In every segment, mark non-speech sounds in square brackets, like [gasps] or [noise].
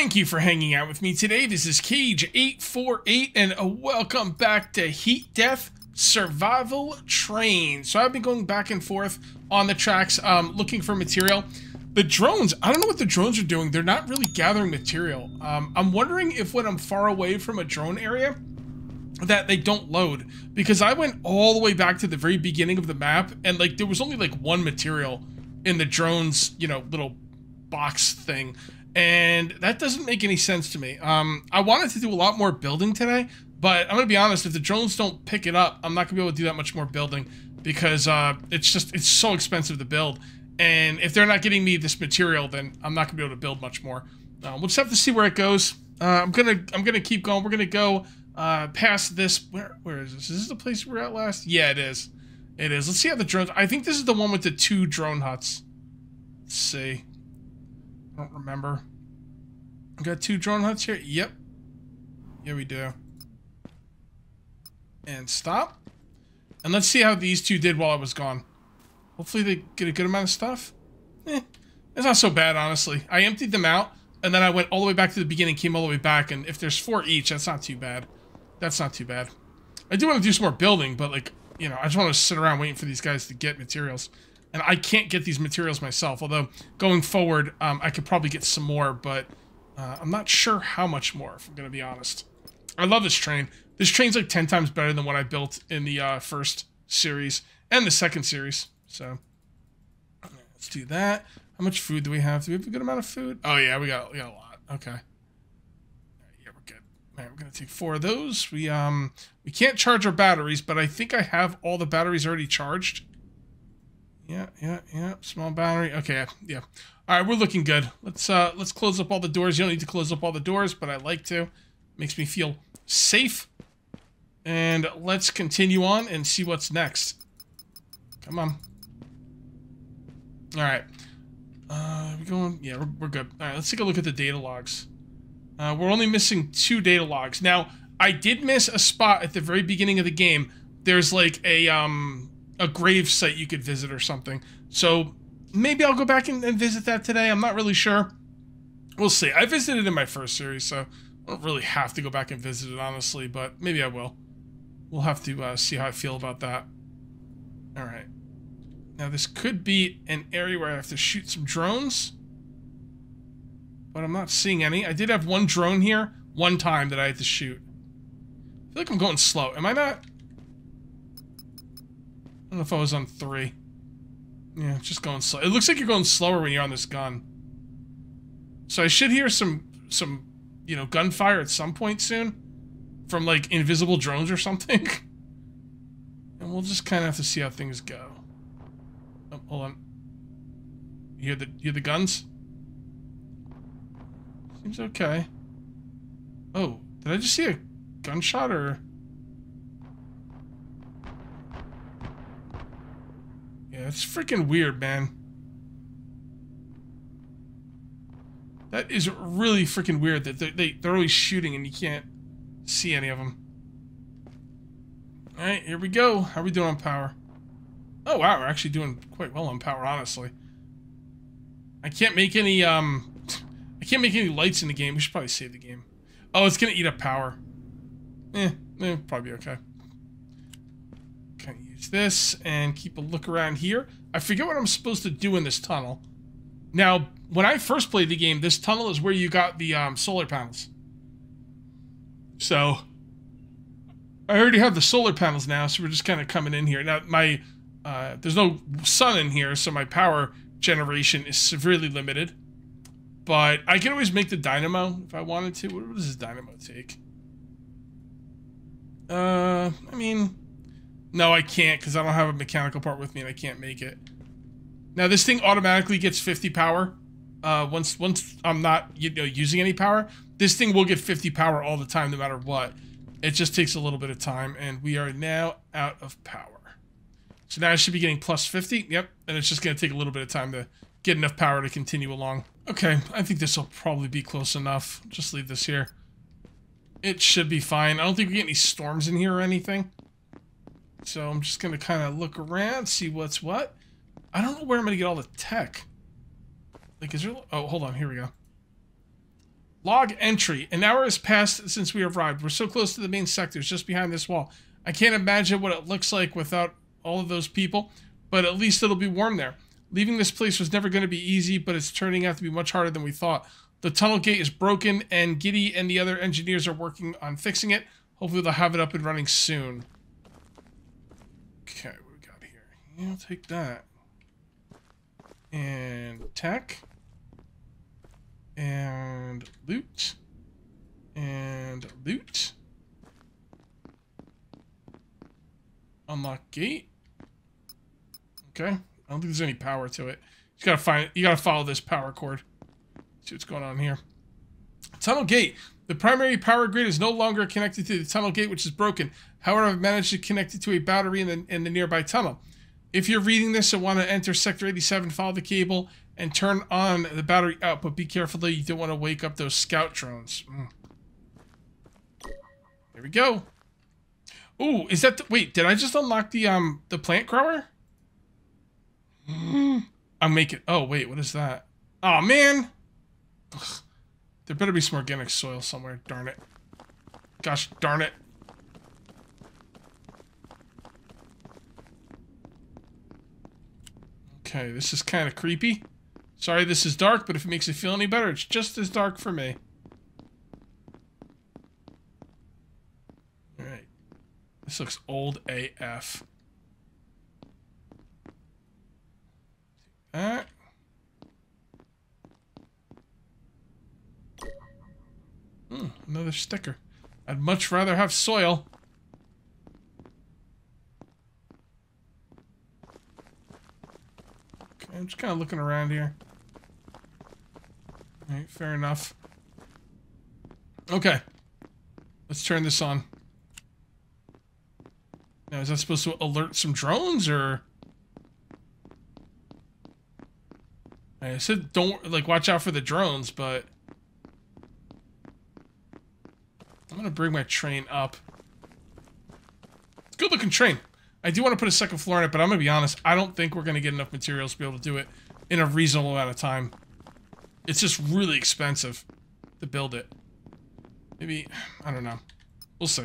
Thank you for hanging out with me today. This is Kage848, and a welcome back to Heat Death Survival Train. So I've been going back and forth on the tracks, um, looking for material. The drones, I don't know what the drones are doing. They're not really gathering material. Um, I'm wondering if when I'm far away from a drone area, that they don't load. Because I went all the way back to the very beginning of the map, and like there was only like one material in the drone's, you know, little box thing and that doesn't make any sense to me. Um, I wanted to do a lot more building today, but I'm gonna be honest. If the drones don't pick it up, I'm not gonna be able to do that much more building because uh, it's just it's so expensive to build. And if they're not getting me this material, then I'm not gonna be able to build much more. Uh, we'll just have to see where it goes. Uh, I'm gonna I'm gonna keep going. We're gonna go uh, past this. Where where is this? Is this the place we are at last? Yeah, it is. It is. Let's see how the drones. I think this is the one with the two drone huts. Let's see. Don't remember. We got two drone huts here? Yep. Yeah, we do. And stop. And let's see how these two did while I was gone. Hopefully they get a good amount of stuff. Eh, it's not so bad, honestly. I emptied them out, and then I went all the way back to the beginning, came all the way back, and if there's four each, that's not too bad. That's not too bad. I do want to do some more building, but, like, you know, I just want to sit around waiting for these guys to get materials. And I can't get these materials myself, although going forward, um, I could probably get some more, but uh, I'm not sure how much more, if I'm going to be honest. I love this train. This train's like 10 times better than what I built in the uh, first series and the second series. So let's do that. How much food do we have? Do we have a good amount of food? Oh yeah, we got, we got a lot. Okay. Yeah, we're good. We're gonna take four of those. We um we can't charge our batteries, but I think I have all the batteries already charged. Yeah, yeah, yeah. Small battery. Okay, yeah. All right, we're looking good. Let's uh let's close up all the doors. You don't need to close up all the doors, but I like to. Makes me feel safe. And let's continue on and see what's next. Come on. All right. Uh, we going? Yeah, we're, we're good. All right, let's take a look at the data logs. Uh, we're only missing two data logs. Now, I did miss a spot at the very beginning of the game. There's like a um a grave site you could visit or something. So maybe I'll go back and, and, visit that today. I'm not really sure. We'll see. I visited in my first series, so I don't really have to go back and visit it, honestly, but maybe I will. We'll have to uh, see how I feel about that. All right. Now, this could be an area where I have to shoot some drones, but I'm not seeing any. I did have one drone here one time that I had to shoot. I feel like I'm going slow. Am I not? I don't know if I was on three. Yeah, just going slow. It looks like you're going slower when you're on this gun. So I should hear some, some, you know, gunfire at some point soon. From, like, invisible drones or something. [laughs] and we'll just kind of have to see how things go. Oh, hold on. You hear the, you hear the guns? Seems okay. Oh, did I just see a gunshot or... Yeah, it's freaking weird, man. That is really freaking weird that they're, they, they're always shooting and you can't see any of them. Alright, here we go. How are we doing on power? Oh, wow, we're actually doing quite well on power, honestly. I can't make any, um... I can't make any lights in the game. We should probably save the game. Oh, it's gonna eat up power. Eh, eh probably okay this and keep a look around here. I forget what I'm supposed to do in this tunnel. Now, when I first played the game, this tunnel is where you got the um, solar panels. So, I already have the solar panels now, so we're just kind of coming in here. Now, my uh, there's no sun in here, so my power generation is severely limited. But I can always make the dynamo if I wanted to. What does this dynamo take? Uh, I mean, no, I can't because I don't have a mechanical part with me and I can't make it. Now this thing automatically gets 50 power. Uh, once once I'm not you know using any power, this thing will get 50 power all the time, no matter what. It just takes a little bit of time, and we are now out of power. So now I should be getting plus 50. Yep, and it's just going to take a little bit of time to get enough power to continue along. Okay, I think this will probably be close enough. Just leave this here. It should be fine. I don't think we get any storms in here or anything. So I'm just going to kind of look around, see what's what. I don't know where I'm going to get all the tech. Like, is there... Oh, hold on. Here we go. Log entry. An hour has passed since we arrived. We're so close to the main sectors, just behind this wall. I can't imagine what it looks like without all of those people, but at least it'll be warm there. Leaving this place was never going to be easy, but it's turning out to be much harder than we thought. The tunnel gate is broken, and Giddy and the other engineers are working on fixing it. Hopefully they'll have it up and running soon. Okay, what we got here? Yeah, I'll take that. And tech. And loot. And loot. Unlock gate. Okay. I don't think there's any power to it. You gotta find you gotta follow this power cord. See what's going on here. Tunnel gate. The primary power grid is no longer connected to the tunnel gate, which is broken. However, I've managed to connect it to a battery in the, in the nearby tunnel. If you're reading this and want to enter Sector 87, follow the cable and turn on the battery output. Be careful though, you don't want to wake up those scout drones. Mm. Here we go. Ooh, is that the, wait, did I just unlock the um the plant grower? [gasps] I'm making oh wait, what is that? Oh man. Ugh. There better be some organic soil somewhere, darn it. Gosh darn it. Okay, this is kind of creepy. Sorry this is dark, but if it makes you feel any better, it's just as dark for me. Alright. This looks old AF. That. Hmm, another sticker. I'd much rather have soil. Okay, I'm just kind of looking around here. Alright, fair enough. Okay. Let's turn this on. Now, is that supposed to alert some drones, or... I said don't, like, watch out for the drones, but... I'm gonna bring my train up. It's good looking train. I do want to put a second floor in it, but I'm gonna be honest, I don't think we're gonna get enough materials to be able to do it in a reasonable amount of time. It's just really expensive to build it. Maybe, I don't know. We'll see.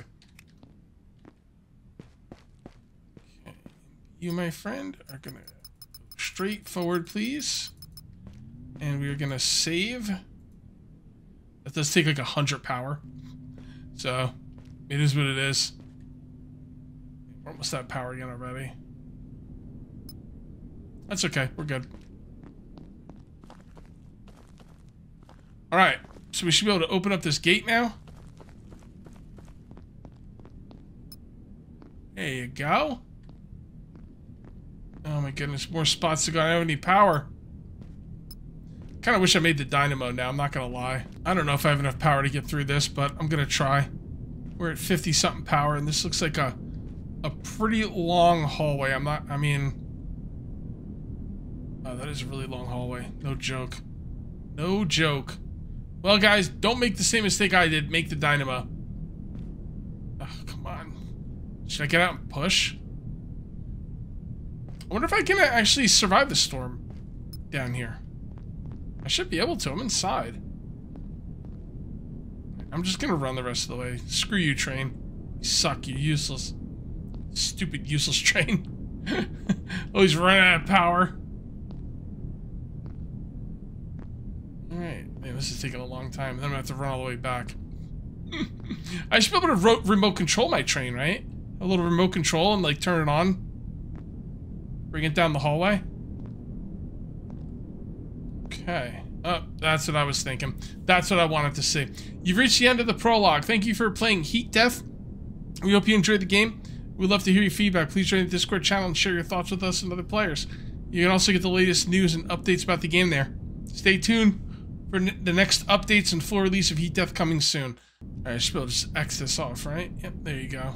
You, my friend, are gonna go straight forward, please. And we are gonna save. That does take like a hundred power. So, it is what it is. Almost at power again already. That's okay. We're good. Alright. So we should be able to open up this gate now. There you go. Oh my goodness. More spots to go. I don't need power. Kind of wish I made the dynamo now, I'm not going to lie. I don't know if I have enough power to get through this, but I'm going to try. We're at 50-something power, and this looks like a a pretty long hallway. I'm not, I mean... Oh, that is a really long hallway. No joke. No joke. Well, guys, don't make the same mistake I did. Make the dynamo. Oh, come on. Should I get out and push? I wonder if I can actually survive the storm down here. I should be able to. I'm inside. I'm just gonna run the rest of the way. Screw you, train. You suck. You're useless. Stupid, useless [laughs] train. Oh, Always running out of power. Alright. Man, this is taking a long time. Then I'm gonna have to run all the way back. [laughs] I should be able to remote control my train, right? A little remote control and, like, turn it on. Bring it down the hallway. Okay. Oh, that's what I was thinking. That's what I wanted to see. You've reached the end of the prologue. Thank you for playing Heat Death. We hope you enjoyed the game. We'd love to hear your feedback. Please join the Discord channel and share your thoughts with us and other players. You can also get the latest news and updates about the game there. Stay tuned for the next updates and full release of Heat Death coming soon. Alright, I should just X this off, right? Yep, there you go.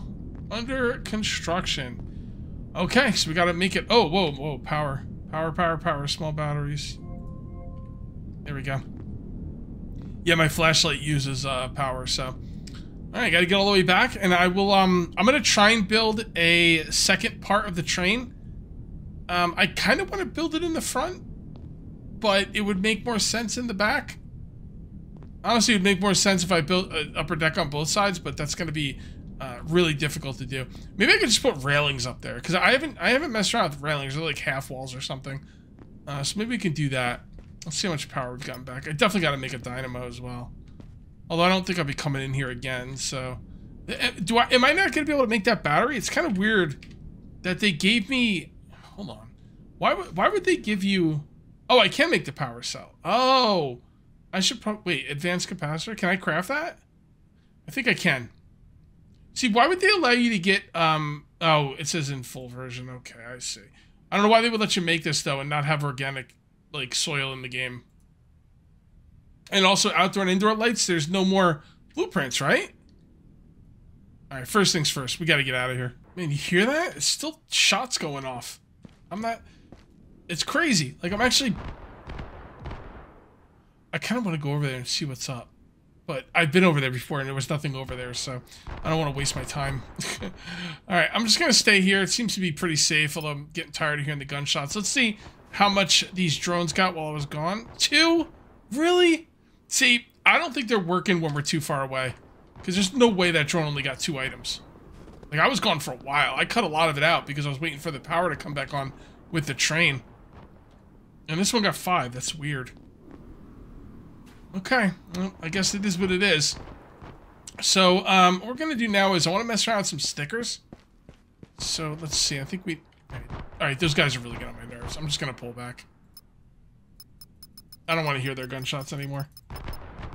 Under construction. Okay, so we gotta make it... Oh, whoa, whoa, power. Power, power, power. Small batteries. There we go. Yeah, my flashlight uses uh, power, so... Alright, gotta get all the way back, and I will, um... I'm gonna try and build a second part of the train. Um, I kind of want to build it in the front, but it would make more sense in the back. Honestly, it would make more sense if I built an upper deck on both sides, but that's to be uh, really difficult to do. Maybe I could just put railings up there because I haven't I haven't messed around with railings. They're like half walls or something. Uh, so maybe we can do that. Let's see how much power we've gotten back. I definitely got to make a dynamo as well. Although I don't think I'll be coming in here again. So, eh, eh, do I? Am I not going to be able to make that battery? It's kind of weird that they gave me. Hold on. Why would Why would they give you? Oh, I can make the power cell. Oh, I should probably wait. Advanced capacitor. Can I craft that? I think I can. See, why would they allow you to get, um, oh, it says in full version. Okay, I see. I don't know why they would let you make this, though, and not have organic, like, soil in the game. And also, outdoor and indoor lights, there's no more blueprints, right? All right, first things first. We got to get out of here. Man, you hear that? It's still shots going off. I'm not... It's crazy. Like, I'm actually... I kind of want to go over there and see what's up. But I've been over there before and there was nothing over there, so I don't want to waste my time. [laughs] Alright, I'm just going to stay here. It seems to be pretty safe, although I'm getting tired of hearing the gunshots. Let's see how much these drones got while I was gone. Two? Really? See, I don't think they're working when we're too far away. Because there's no way that drone only got two items. Like, I was gone for a while. I cut a lot of it out because I was waiting for the power to come back on with the train. And this one got five. That's weird. Okay, well, I guess it is what it is. So, um, what we're gonna do now is I want to mess around with some stickers. So, let's see, I think we... Alright, those guys are really getting on my nerves. I'm just gonna pull back. I don't want to hear their gunshots anymore.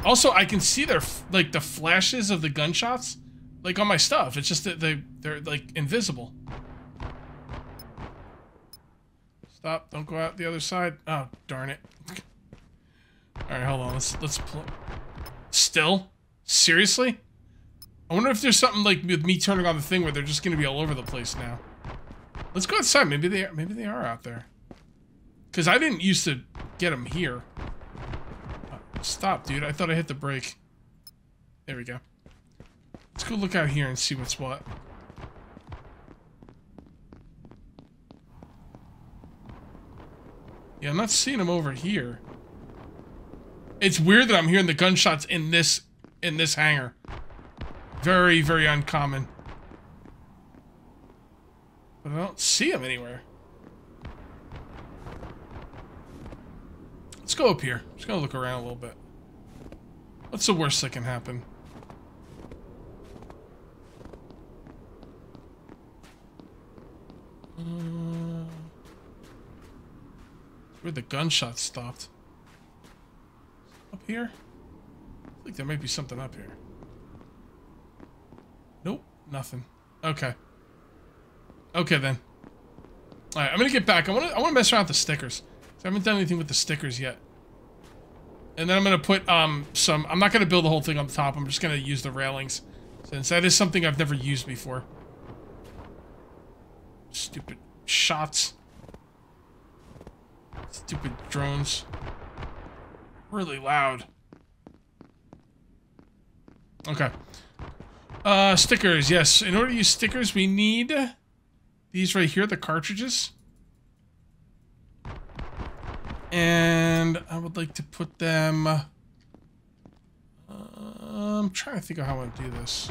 Also, I can see their, like, the flashes of the gunshots, like, on my stuff. It's just that they, they're, like, invisible. Stop, don't go out the other side. Oh, darn it. [laughs] Alright, hold on. Let's let's. Still? Seriously? I wonder if there's something like with me turning on the thing where they're just gonna be all over the place now. Let's go outside. Maybe they maybe they are out there. Cause I didn't used to get them here. Stop, dude. I thought I hit the brake. There we go. Let's go look out here and see what's what. Yeah, I'm not seeing them over here. It's weird that I'm hearing the gunshots in this in this hangar. Very, very uncommon. But I don't see them anywhere. Let's go up here. Just gonna look around a little bit. What's the worst that can happen? Uh, where the gunshots stopped. Up here? I think there might be something up here. Nope, nothing. Okay. Okay then. Alright, I'm gonna get back. I wanna I wanna mess around with the stickers. I haven't done anything with the stickers yet. And then I'm gonna put um some I'm not gonna build the whole thing on the top, I'm just gonna use the railings. Since that is something I've never used before. Stupid shots. Stupid drones really loud. Okay. Uh, stickers, yes. In order to use stickers, we need these right here, the cartridges. And I would like to put them... Uh, I'm trying to think of how I want to do this.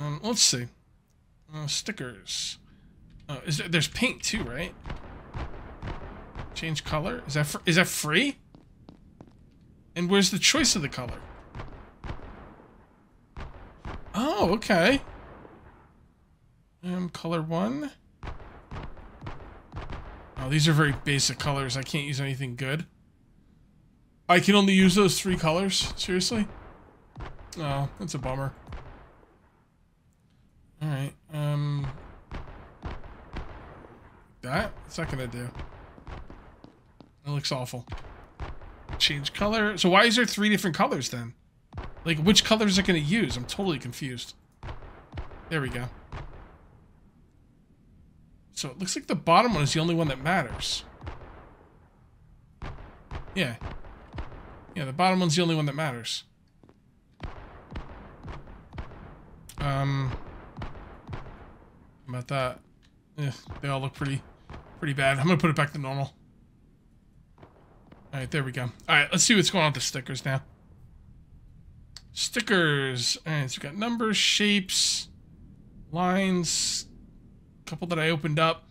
Um, let's see. Uh, stickers. Uh, is there, there's paint too, right? Change color. Is that is that free? And where's the choice of the color? Oh, okay. Um, color one. These are very basic colors. I can't use anything good. I can only use those three colors? Seriously? Oh, that's a bummer. Alright, um... That? What's that gonna do? It looks awful. Change color. So why is there three different colors then? Like, which color is it to use? I'm totally confused. There we go. So it looks like the bottom one is the only one that matters. Yeah. Yeah, the bottom one's the only one that matters. Um... About that. Yeah, they all look pretty, pretty bad. I'm gonna put it back to normal. Alright, there we go. Alright, let's see what's going on with the stickers now. Stickers. Alright, so we got numbers, shapes, lines, couple that I opened up.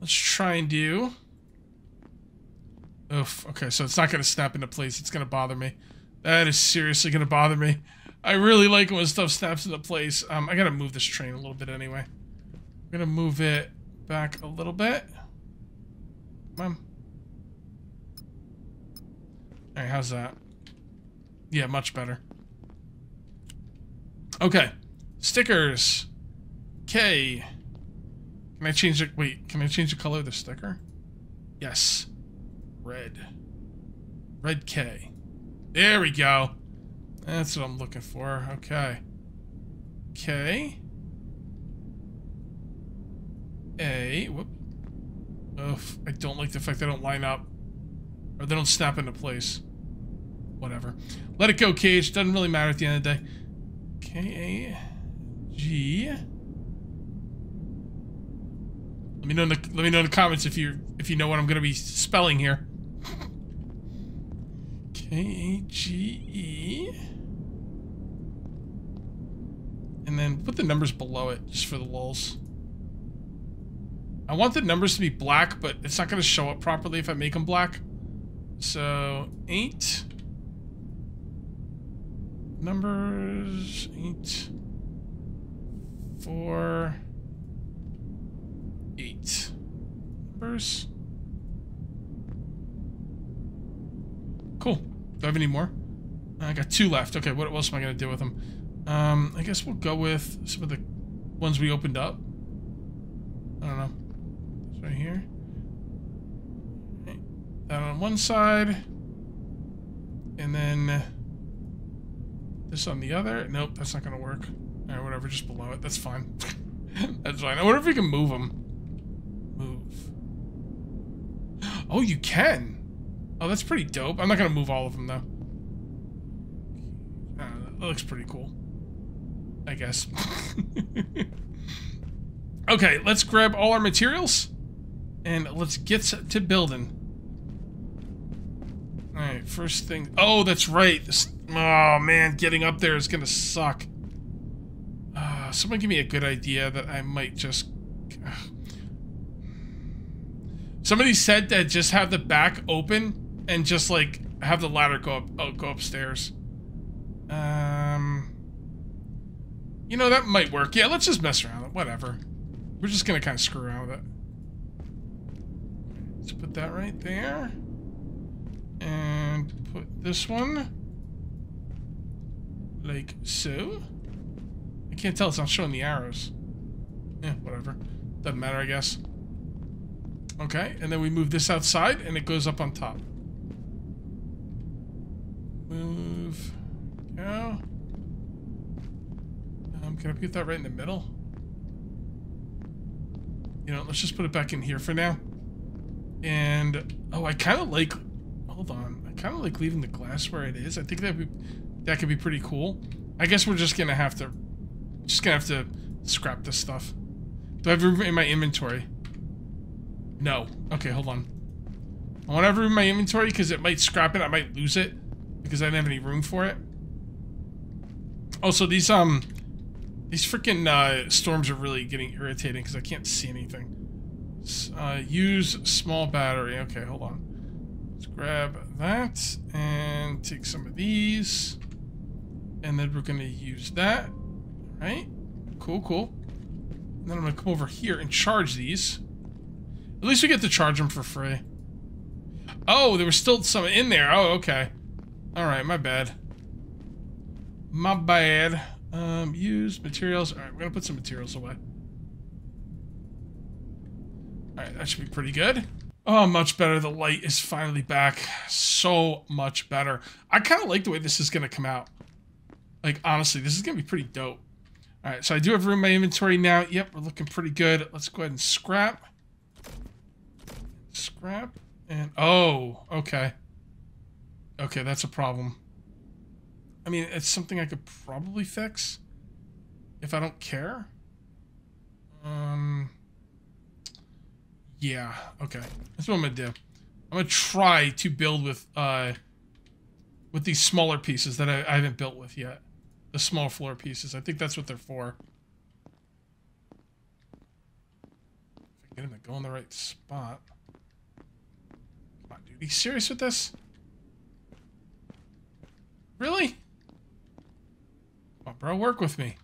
Let's try and do... Oof, okay, so it's not going to snap into place. It's going to bother me. That is seriously going to bother me. I really like when stuff snaps into place. Um, I got to move this train a little bit anyway. I'm going to move it back a little bit. Come on. Alright, how's that? Yeah, much better. Okay. Stickers. K. Can I change it? Wait, can I change the color of the sticker? Yes. Red. Red K. There we go. That's what I'm looking for. Okay. K. A. Whoop. Ugh, I don't like the fact they don't line up. Or they don't snap into place. Whatever. Let it go, Kage. Doesn't really matter at the end of the day. K A G. Let me know in the let me know in the comments if you if you know what I'm gonna be spelling here. K G E. And then put the numbers below it just for the lulls. I want the numbers to be black, but it's not going to show up properly if I make them black. So, 8. Numbers, 8. 4. 8. Numbers. Cool. Do I have any more? I got two left. Okay, what else am I going to do with them? Um, I guess we'll go with some of the ones we opened up. I don't know right here. That on one side. And then this on the other. Nope, that's not going to work. All right, whatever, just below it. That's fine. [laughs] that's fine. I wonder if we can move them. Move. Oh, you can. Oh, that's pretty dope. I'm not going to move all of them, though. Uh, that looks pretty cool. I guess. [laughs] okay, let's grab all our materials. And let's get to building. Alright, first thing... Oh, that's right. This, oh, man, getting up there is gonna suck. Uh, someone give me a good idea that I might just... Somebody said that just have the back open and just, like, have the ladder go up, oh, go upstairs. Um... You know, that might work. Yeah, let's just mess around. Whatever. We're just gonna kind of screw around with it. Let's put that right there. And put this one like so. I can't tell, it's not showing the arrows. Yeah, whatever. Doesn't matter, I guess. Okay, and then we move this outside and it goes up on top. Move. Go. Um, can I put that right in the middle? You know, let's just put it back in here for now. And, oh, I kind of like, hold on. I kind of like leaving the glass where it is. I think that that could be pretty cool. I guess we're just going to have to, just going to have to scrap this stuff. Do I have room in my inventory? No. Okay, hold on. I want to have room in my inventory because it might scrap it. I might lose it because I didn't have any room for it. Also, these, um, these freaking uh, storms are really getting irritating because I can't see anything. Uh, use small battery. Okay, hold on. Let's grab that and take some of these. And then we're going to use that. Right? Cool, cool. And then I'm going to come over here and charge these. At least we get to charge them for free. Oh, there was still some in there. Oh, okay. Alright, my bad. My bad. Um, use materials. Alright, we're to put some materials away. Alright, that should be pretty good. Oh, much better. The light is finally back. So much better. I kind of like the way this is going to come out. Like, honestly, this is going to be pretty dope. Alright, so I do have room in my inventory now. Yep, we're looking pretty good. Let's go ahead and scrap. Scrap. And, oh, okay. Okay, that's a problem. I mean, it's something I could probably fix. If I don't care. Um... Yeah, okay. That's what I'm gonna do. I'm gonna try to build with uh with these smaller pieces that I, I haven't built with yet. The small floor pieces. I think that's what they're for. If I get them to go in the right spot. Come on, dude. Are you serious with this? Really? Come on, bro. Work with me.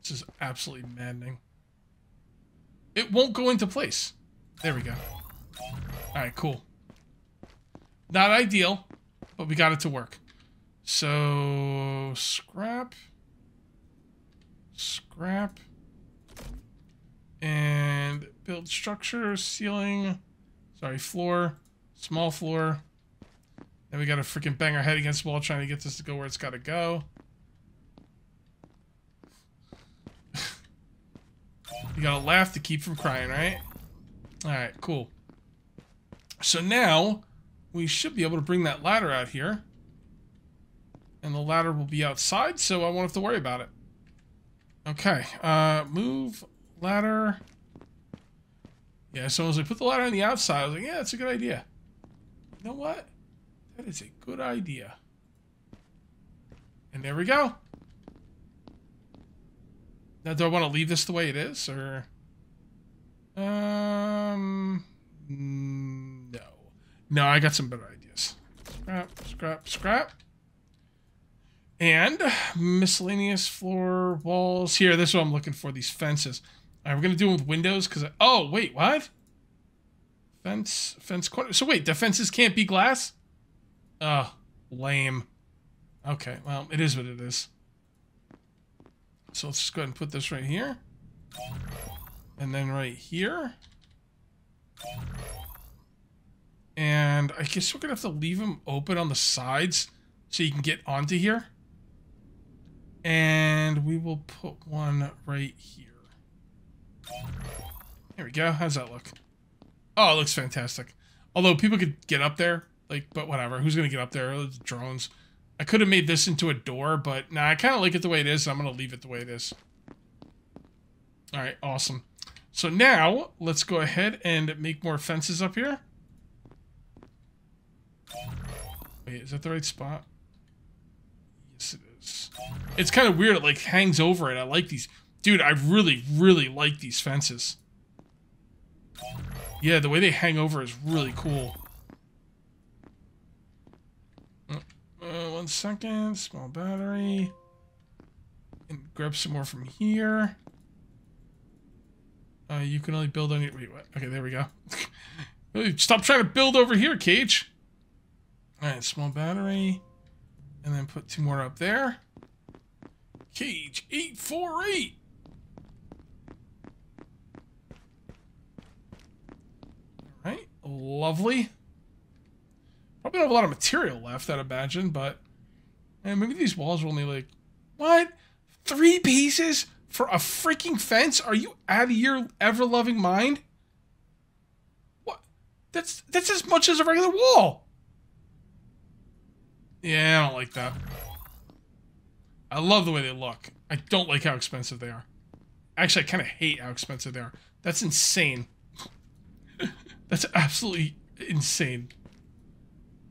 This is absolutely maddening. It won't go into place. There we go. Alright, cool. Not ideal, but we got it to work. So, scrap. Scrap. And build structure, ceiling. Sorry, floor. Small floor. Then we gotta freaking bang our head against the wall trying to get this to go where it's gotta go. [laughs] you gotta laugh to keep from crying, right? Alright, cool. So now, we should be able to bring that ladder out here. And the ladder will be outside, so I won't have to worry about it. Okay, uh, move, ladder. Yeah, so as I put the ladder on the outside, I was like, yeah, that's a good idea. You know what? That is a good idea. And there we go. Now, do I want to leave this the way it is, or... Um... No. No, I got some better ideas. Scrap, scrap, scrap. And miscellaneous floor walls. Here, this is what I'm looking for, these fences. Right, we're to do them with windows because... Oh, wait, what? Fence, fence corner. So wait, the fences can't be glass? Oh, lame. Okay, well, it is what it is. So let's just go ahead and put this right here. And then right here. And I guess we're to have to leave them open on the sides so you can get onto here. And we will put one right here. There we go. How's that look? Oh, it looks fantastic. Although people could get up there, like, but whatever. Who's going to get up there? It's drones. I could have made this into a door, but nah, I kind of like it the way it is. So I'm going to leave it the way it is. All right, awesome. So now, let's go ahead and make more fences up here. Wait, is that the right spot? Yes, it is. It's kind of weird. It, like, hangs over it. I like these. Dude, I really, really like these fences. Yeah, the way they hang over is really cool. Uh, uh, one second. Small battery. And grab some more from here. Uh, you can only build on your... Wait, what? Okay, there we go. [laughs] Stop trying to build over here, Kage. Alright, small battery. And then put two more up there. Kage 848. Alright, lovely. Probably don't have a lot of material left, I'd imagine, but... And maybe these walls are only like... What? Three pieces for a freaking fence? Are you out of your ever-loving mind? What? That's, that's as much as a regular wall. Yeah, I don't like that. I love the way they look. I don't like how expensive they are. Actually, I kind of hate how expensive they are. That's insane. That's absolutely insane.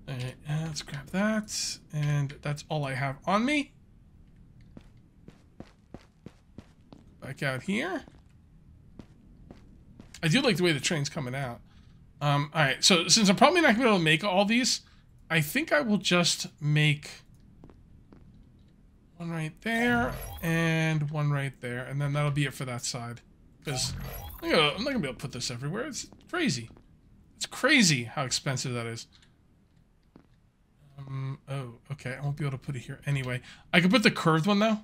Alright, let's grab that. And that's all I have on me. Back out here. I do like the way the train's coming out. Um, alright, so since I'm probably not going to be able to make all these, I think I will just make one right there and one right there. And then that'll be it for that side. Because I'm not going to be able to put this everywhere. It's crazy. It's crazy how expensive that is. Um, oh, okay. I won't be able to put it here anyway. I could put the curved one, though.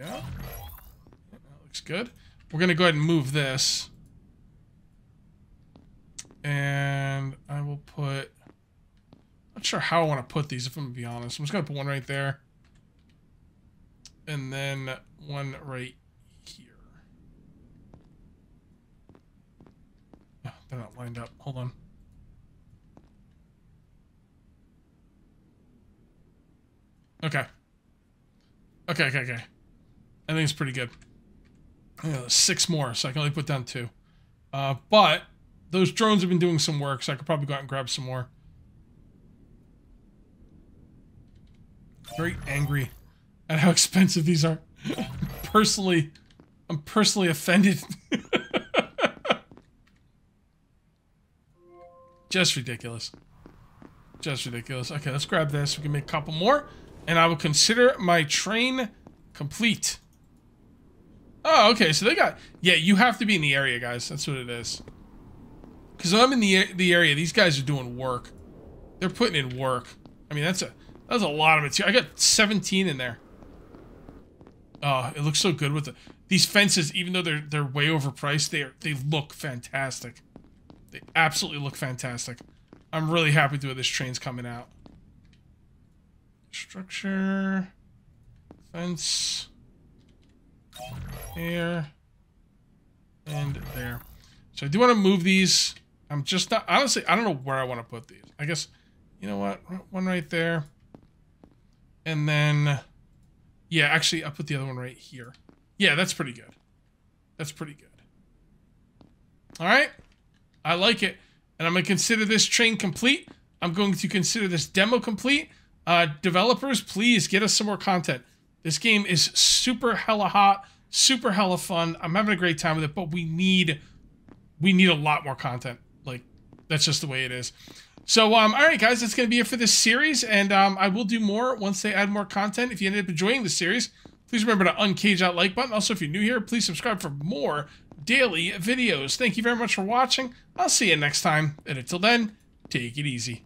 Yeah. That looks good. We're going to go ahead and move this. And I will put... Not sure how I want to put these, if I'm going to be honest. I'm just going to put one right there. And then one right here. Oh, they're not lined up. Hold on. Okay. Okay, okay, okay. I think it's pretty good. Yeah, six more, so I can only put down two. Uh, but those drones have been doing some work, so I could probably go out and grab some more. Very angry at how expensive these are. [laughs] personally, I'm personally offended. [laughs] Just ridiculous. Just ridiculous. Okay, let's grab this. We can make a couple more. And I will consider my train complete. Oh, okay. So they got... Yeah, you have to be in the area, guys. That's what it is. Because I'm in the, the area, these guys are doing work. They're putting in work. I mean, that's a that's a lot of material. I got 17 in there. Oh, it looks so good with the, these fences. Even though they're they're way overpriced, they are, they look fantastic. They absolutely look fantastic. I'm really happy to this train's coming out. Structure, fence, there, and there. So I do want to move these. I'm just not, honestly, I don't know where I want to put these. I guess, you know what? One right there. And then, yeah, actually, I'll put the other one right here. Yeah, that's pretty good. That's pretty good. All right. I like it. And I'm going to consider this train complete. I'm going to consider this demo complete. Uh, developers, please get us some more content. This game is super hella hot, super hella fun. I'm having a great time with it, but we need we need a lot more content. Like that's just the way it is. So, um, all right, guys, that's going to be it for this series, and um, I will do more once they add more content. If you ended up enjoying the series, please remember to uncage that like button. Also, if you're new here, please subscribe for more daily videos. Thank you very much for watching. I'll see you next time, and until then, take it easy.